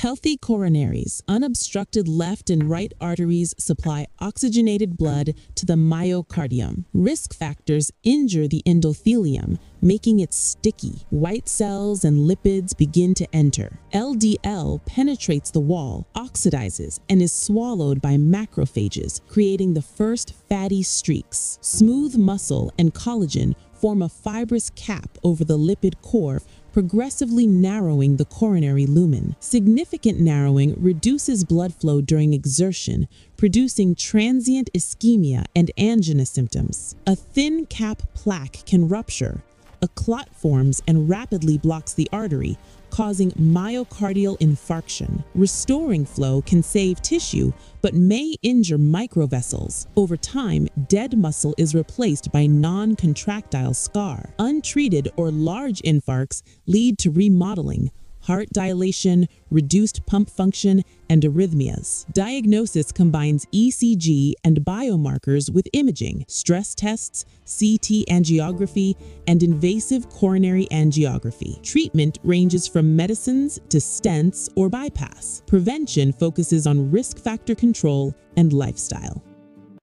Healthy coronaries, unobstructed left and right arteries supply oxygenated blood to the myocardium. Risk factors injure the endothelium, making it sticky. White cells and lipids begin to enter. LDL penetrates the wall, oxidizes, and is swallowed by macrophages, creating the first fatty streaks. Smooth muscle and collagen form a fibrous cap over the lipid core progressively narrowing the coronary lumen. Significant narrowing reduces blood flow during exertion, producing transient ischemia and angina symptoms. A thin cap plaque can rupture. A clot forms and rapidly blocks the artery, causing myocardial infarction. Restoring flow can save tissue, but may injure microvessels. Over time, dead muscle is replaced by non-contractile scar. Untreated or large infarcts lead to remodeling, heart dilation, reduced pump function, and arrhythmias. Diagnosis combines ECG and biomarkers with imaging, stress tests, CT angiography, and invasive coronary angiography. Treatment ranges from medicines to stents or bypass. Prevention focuses on risk factor control and lifestyle.